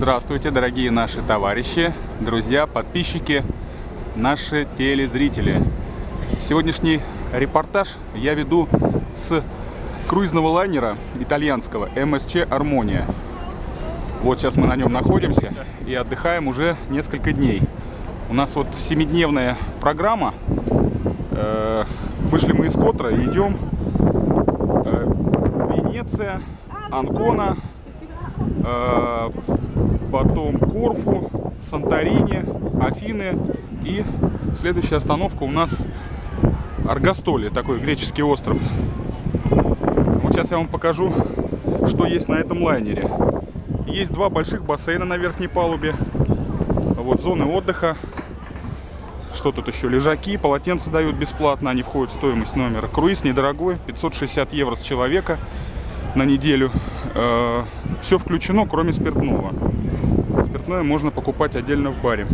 Здравствуйте, дорогие наши товарищи, друзья, подписчики, наши телезрители. Сегодняшний репортаж я веду с круизного лайнера итальянского MSC Армония. Вот сейчас мы на нем находимся и отдыхаем уже несколько дней. У нас вот семидневная программа. Э, вышли мы из Котра и идем э, Венеция, Анкона, э, потом Корфу, Санторини, Афины и следующая остановка у нас Аргастоли, такой греческий остров. Вот сейчас я вам покажу, что есть на этом лайнере. Есть два больших бассейна на верхней палубе. Вот зоны отдыха. Что тут еще? Лежаки, полотенца дают бесплатно, они входят в стоимость номера. Круиз недорогой, 560 евро с человека на неделю. Э, Все включено, кроме спиртного. Спиртное можно покупать отдельно в баре.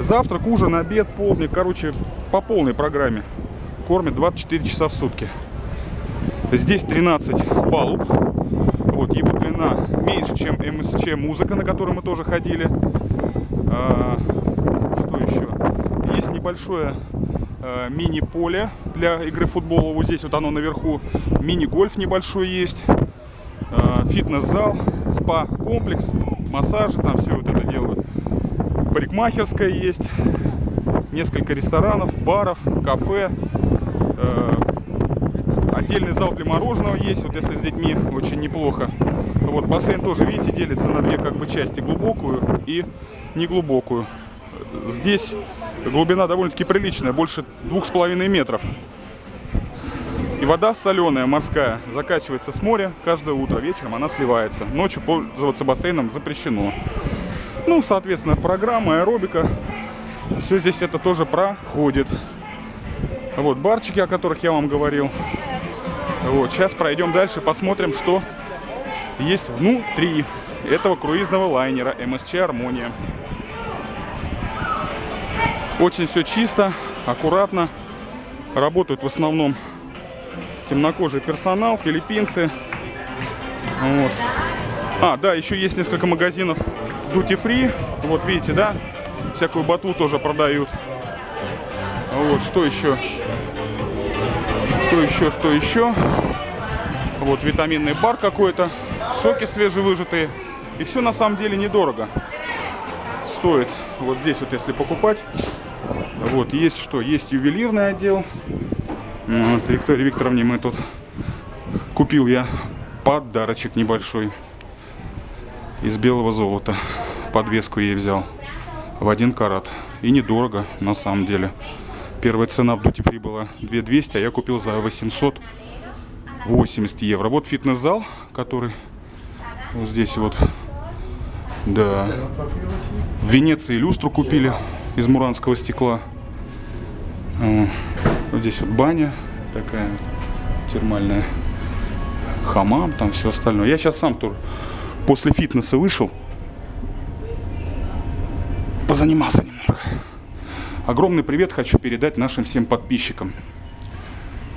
Завтрак, ужин, обед, полдник. Короче, по полной программе. Кормят 24 часа в сутки. Здесь 13 палуб. Вот, его длина меньше, чем МСЧ музыка, на которой мы тоже ходили. А, что еще? Есть небольшое а, мини-поле для игры футбола. Вот здесь вот оно наверху. Мини-гольф небольшой есть. А, фитнес-зал, спа-комплекс, массажи, там все вот это делают. Парикмахерская есть. Несколько ресторанов, баров, кафе. А, Отдельный зал для мороженого есть, вот если с детьми очень неплохо. Вот бассейн тоже, видите, делится на две как бы части, глубокую и неглубокую. Здесь глубина довольно-таки приличная, больше двух с половиной метров. И вода соленая, морская, закачивается с моря каждое утро, вечером она сливается. Ночью пользоваться бассейном запрещено. Ну, соответственно, программа, аэробика, все здесь это тоже проходит. Вот барчики, о которых я вам говорил. Вот, сейчас пройдем дальше, посмотрим, что есть внутри этого круизного лайнера MSC Harmonia. Очень все чисто, аккуратно. Работают в основном темнокожий персонал, филиппинцы. Вот. А, да, еще есть несколько магазинов Duty Free. Вот видите, да? Всякую бату тоже продают. Вот, что еще? Что еще, что еще? Вот витаминный бар какой-то, соки свежевыжатые. И все на самом деле недорого. Стоит вот здесь вот если покупать. Вот есть что? Есть ювелирный отдел. Вот, Виктории Викторовне мы тут купил я подарочек небольшой из белого золота. Подвеску ей взял в один карат. И недорого на самом деле. Первая цена в Duty Free была 2200, а я купил за 880 евро. Вот фитнес-зал, который вот здесь вот. Да. В Венеции люстру купили из муранского стекла. Вот здесь вот баня такая термальная. Хамам, там все остальное. Я сейчас сам тоже после фитнеса вышел. Позанимался немного. Огромный привет хочу передать нашим всем подписчикам.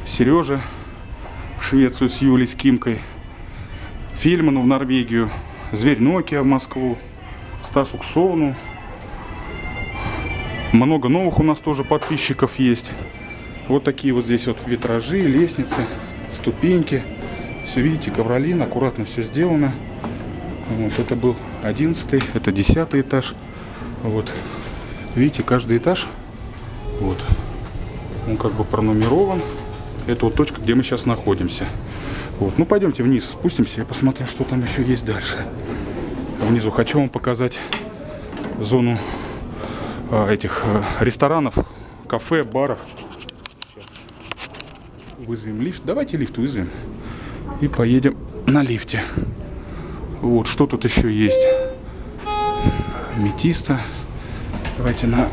Сереже в Швецию с Юлей, с Кимкой. Фильману в Норвегию. Зверь Нокия в Москву. Стасу Ксону. Много новых у нас тоже подписчиков есть. Вот такие вот здесь вот витражи, лестницы, ступеньки. Все видите, ковролин, аккуратно все сделано. Вот это был одиннадцатый, это десятый этаж. Вот Видите, каждый этаж, вот, он как бы пронумерован. Это вот точка, где мы сейчас находимся. Вот, ну пойдемте вниз, спустимся и посмотрим, что там еще есть дальше. Внизу хочу вам показать зону э, этих э, ресторанов, кафе, баров. Вызовем лифт. Давайте лифт вызовем. И поедем на лифте. Вот, что тут еще есть? Метиста. Давайте на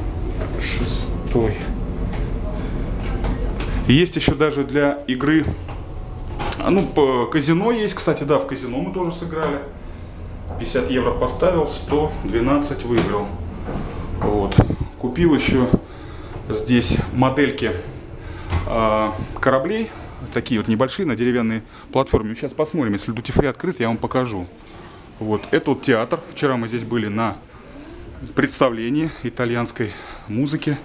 шестой. Есть еще даже для игры, а, ну, по казино есть, кстати, да, в казино мы тоже сыграли. 50 евро поставил, 112 выиграл. Вот. Купил еще здесь модельки кораблей, такие вот небольшие, на деревянной платформе. Сейчас посмотрим, если дутифри открыт, я вам покажу. Вот, это вот театр. Вчера мы здесь были на представлении итальянской музыки.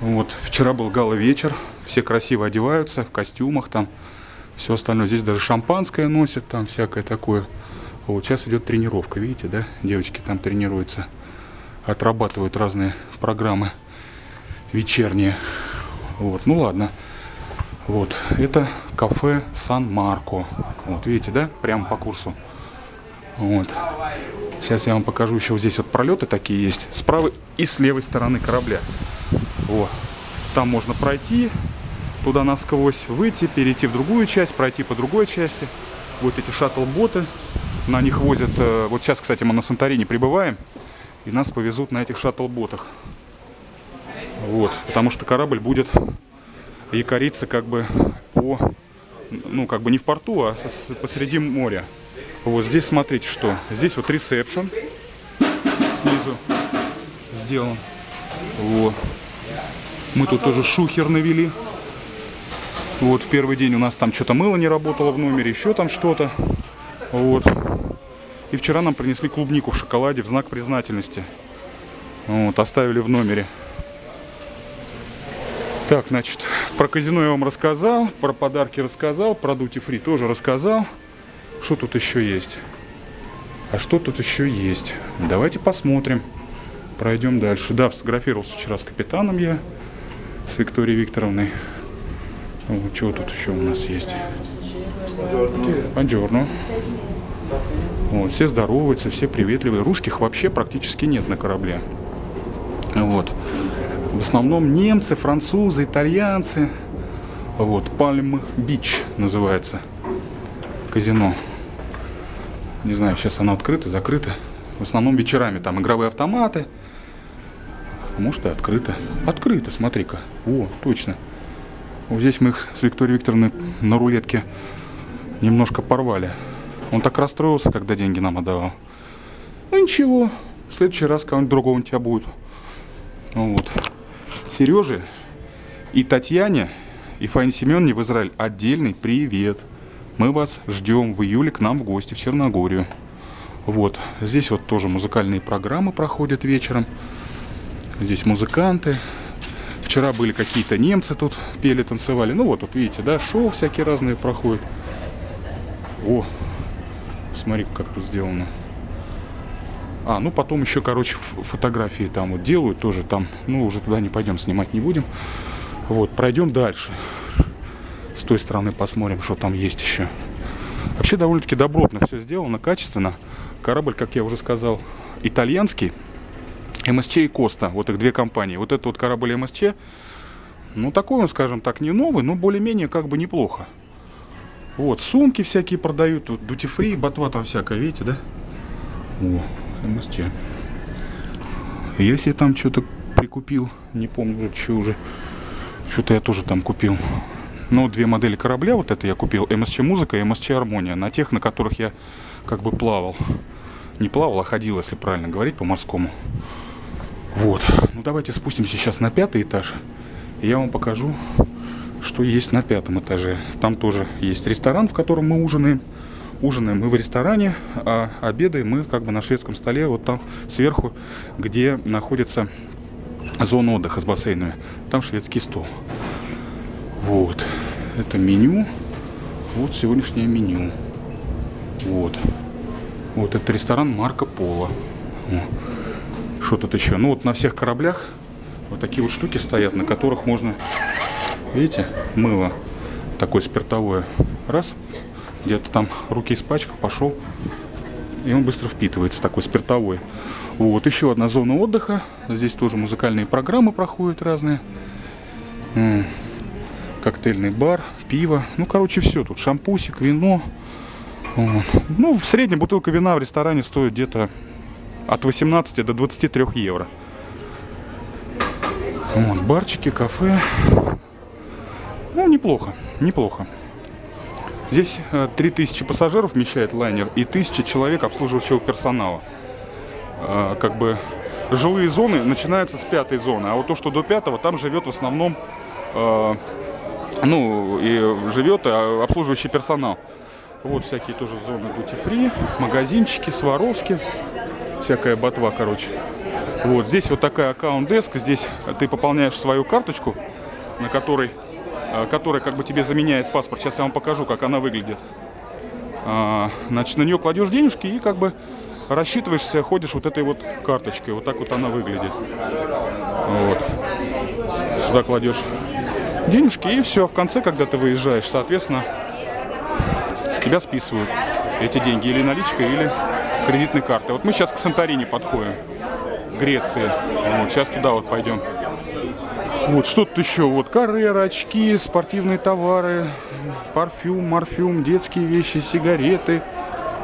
Вот, вчера был гала-вечер. Все красиво одеваются, в костюмах там. Все остальное. Здесь даже шампанское носят, там всякое такое. Вот сейчас идет тренировка, видите, да? Девочки там тренируются. Отрабатывают разные программы вечерние. Вот, ну ладно. Вот, это кафе Сан-Марко. Вот, видите, да? Прямо по курсу. Вот. Сейчас я вам покажу еще вот здесь вот пролеты такие есть. С правой и с левой стороны корабля. Вот. Там можно пройти туда насквозь, выйти, перейти в другую часть, пройти по другой части. Вот эти шаттл-боты. На них возят... Э, вот сейчас, кстати, мы на Санторине прибываем. И нас повезут на этих шаттл-ботах. Вот. Потому что корабль будет якориться как бы по... Ну, как бы не в порту, а посреди моря. Вот здесь смотрите, что. Здесь вот ресепшн снизу сделан. Вот. Мы тут тоже шухер навели. Вот в первый день у нас там что-то мыло не работало в номере, еще там что-то. Вот. И вчера нам принесли клубнику в шоколаде в знак признательности. Вот, оставили в номере. Так, значит, про казино я вам рассказал, про подарки рассказал, про дути фри тоже рассказал. Что тут еще есть? А что тут еще есть? Давайте посмотрим. Пройдем дальше. Да, сфотографировался вчера с капитаном я, с Викторией Викторовной. Вот, что тут еще у нас есть? Бонжорно. Вот, все здороваются, все приветливые. Русских вообще практически нет на корабле. Вот. В основном немцы, французы, итальянцы. Вот, Пальм Бич называется казино. Не знаю, сейчас оно открыто, закрыто. В основном вечерами там игровые автоматы. Может и открыто. Открыто, смотри-ка. О, точно. Вот здесь мы их с Викторией Викторовной на рулетке немножко порвали. Он так расстроился, когда деньги нам отдавал. Ну ничего, в следующий раз кого-нибудь другого у тебя будет. Ну, вот. Сереже и Татьяне и Фаине Семеновне в Израиль отдельный привет. Мы вас ждем в июле к нам в гости в Черногорию. Вот, здесь вот тоже музыкальные программы проходят вечером. Здесь музыканты. Вчера были какие-то немцы тут пели, танцевали. Ну вот, вот видите, да, шоу всякие разные проходят. О, смотри, как тут сделано. А, ну потом еще, короче, фотографии там вот делают тоже там. Ну, уже туда не пойдем, снимать не будем. Вот, пройдем дальше с той стороны посмотрим, что там есть еще. Вообще довольно-таки добротно все сделано, качественно. Корабль, как я уже сказал, итальянский. МСЧ и Коста, вот их две компании. Вот этот вот корабль МСЧ, ну такой он, скажем так, не новый, но более-менее как бы неплохо. Вот, сумки всякие продают, тут дути-фри, ботва там всякая, видите, да? О, МСЧ. Я там что-то прикупил, не помню, что уже. Что-то я тоже там купил. Ну, две модели корабля, вот это я купил, МСЧ Музыка и МСЧ Армония, на тех, на которых я как бы плавал. Не плавал, а ходил, если правильно говорить, по морскому. Вот. Ну, давайте спустимся сейчас на пятый этаж. И я вам покажу, что есть на пятом этаже. Там тоже есть ресторан, в котором мы ужинаем. Ужинаем мы в ресторане, а обедаем мы как бы на шведском столе, вот там сверху, где находится зона отдыха с бассейнами. Там шведский стол. Вот. Это меню. Вот сегодняшнее меню. Вот. Вот это ресторан Марко Поло. Что тут еще? Ну вот на всех кораблях вот такие вот штуки стоят, на которых можно, видите, мыло такое спиртовое. Раз, где-то там руки испачкал, пошел, и он быстро впитывается, такой спиртовой. Вот, еще одна зона отдыха. Здесь тоже музыкальные программы проходят разные коктейльный бар, пиво. Ну, короче, все тут. Шампусик, вино. Ну, в среднем бутылка вина в ресторане стоит где-то от 18 до 23 евро. Вот, барчики, кафе. Ну, неплохо, неплохо. Здесь 3000 э, пассажиров вмещает лайнер и 1000 человек обслуживающего персонала. Э, как бы жилые зоны начинаются с пятой зоны, а вот то, что до пятого, там живет в основном э, ну, и живет обслуживающий персонал. Вот всякие тоже зоны дути-фри, магазинчики, Сваровски, всякая ботва, короче. Вот здесь вот такая аккаунт-деска, здесь ты пополняешь свою карточку, на которой, которая как бы тебе заменяет паспорт. Сейчас я вам покажу, как она выглядит. А, значит, на нее кладешь денежки и как бы рассчитываешься, ходишь вот этой вот карточкой. Вот так вот она выглядит. Вот. Сюда кладешь денежки и все. В конце, когда ты выезжаешь, соответственно, с тебя списывают эти деньги. Или наличкой, или кредитной картой. Вот мы сейчас к Санторини подходим. Греции. Вот, сейчас туда вот пойдем. Вот что тут еще? Вот карьера, очки, спортивные товары, парфюм, морфюм, детские вещи, сигареты,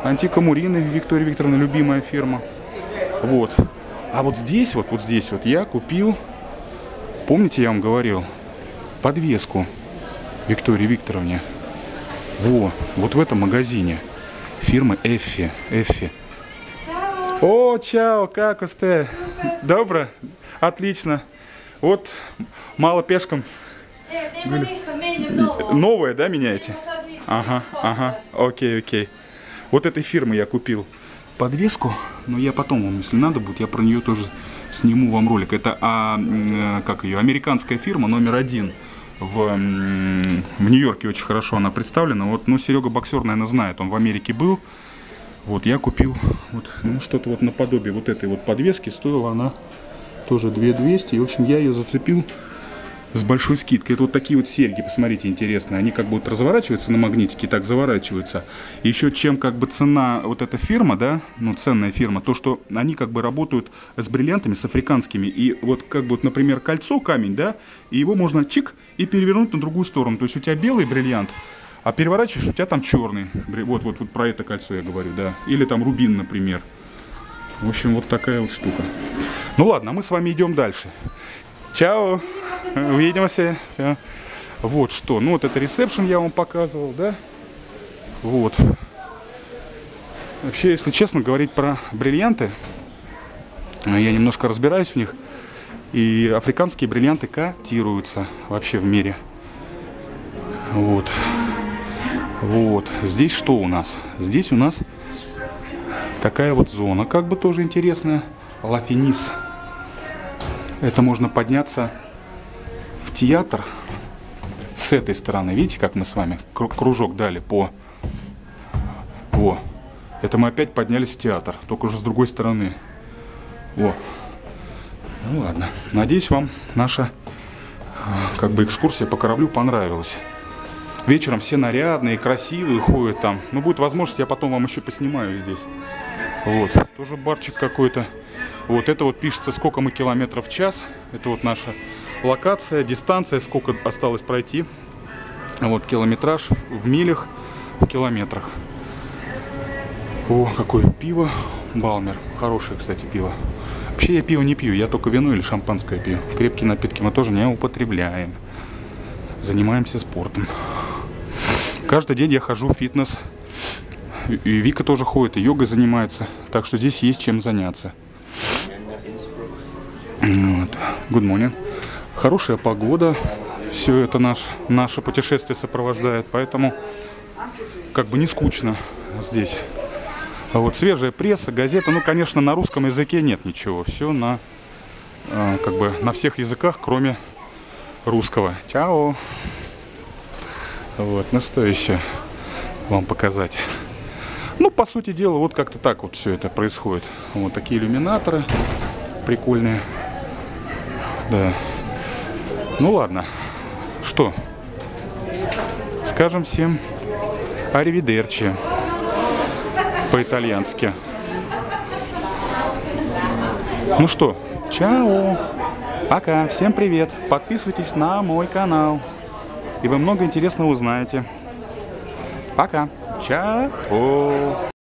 антикамурины, Виктория Викторовна, любимая фирма. Вот. А вот здесь, вот, вот здесь вот я купил, помните, я вам говорил, подвеску Виктории Викторовне. Во, вот в этом магазине фирмы Эффи. Эффи. О, чао, как усте? Добро? Отлично. Вот мало пешком. Новое, да, меняете? Ага, ага, окей, окей. Вот этой фирмы я купил подвеску, но я потом вам, если надо будет, я про нее тоже сниму вам ролик. Это, а, э, как ее, американская фирма номер один в, в Нью-Йорке очень хорошо она представлена. Вот, ну, Серега Боксер, наверное, знает, он в Америке был. Вот, я купил вот, ну, что-то вот наподобие вот этой вот подвески. Стоила она тоже 2200. И, в общем, я ее зацепил с большой скидкой. Это вот такие вот серьги, посмотрите, интересные. Они как вот разворачиваются на магнитике, так заворачиваются. Еще чем как бы цена, вот эта фирма, да, ну ценная фирма, то, что они как бы работают с бриллиантами, с африканскими. И вот как бы вот, например, кольцо, камень, да, и его можно чик и перевернуть на другую сторону. То есть у тебя белый бриллиант, а переворачиваешь, у тебя там черный. Вот, вот, вот про это кольцо я говорю, да. Или там рубин, например. В общем, вот такая вот штука. Ну ладно, мы с вами идем дальше. Чао! Увидимся. Все. Вот что. Ну вот это ресепшн я вам показывал, да? Вот. Вообще, если честно говорить про бриллианты, я немножко разбираюсь в них. И африканские бриллианты котируются вообще в мире. Вот. Вот. Здесь что у нас? Здесь у нас такая вот зона, как бы тоже интересная. Лафинис. Это можно подняться в театр с этой стороны. Видите, как мы с вами кружок дали по... Во. Это мы опять поднялись в театр, только уже с другой стороны. Во. Ну ладно. Надеюсь, вам наша как бы экскурсия по кораблю понравилась. Вечером все нарядные, красивые ходят там. Ну, будет возможность, я потом вам еще поснимаю здесь. Вот. Тоже барчик какой-то. Вот это вот пишется, сколько мы километров в час. Это вот наша локация, дистанция, сколько осталось пройти. Вот километраж в милях, в километрах. О, какое пиво. Балмер. Хорошее, кстати, пиво. Вообще я пиво не пью, я только вино или шампанское пью. Крепкие напитки мы тоже не употребляем. Занимаемся спортом. Каждый день я хожу в фитнес. И Вика тоже ходит, и йогой занимается. Так что здесь есть чем заняться. Вот. Good morning. Хорошая погода. Все это наш, наше путешествие сопровождает. Поэтому как бы не скучно здесь. А вот свежая пресса, газета. Ну, конечно, на русском языке нет ничего. Все на, э, как бы, на всех языках, кроме русского. Чао. Вот, ну что еще вам показать? Ну, по сути дела, вот как-то так вот все это происходит. Вот такие иллюминаторы прикольные. Да. Ну ладно. Что? Скажем всем аривидерчи по-итальянски. Ну что, чао. Пока. Всем привет. Подписывайтесь на мой канал. И вы много интересного узнаете. Пока. Чао.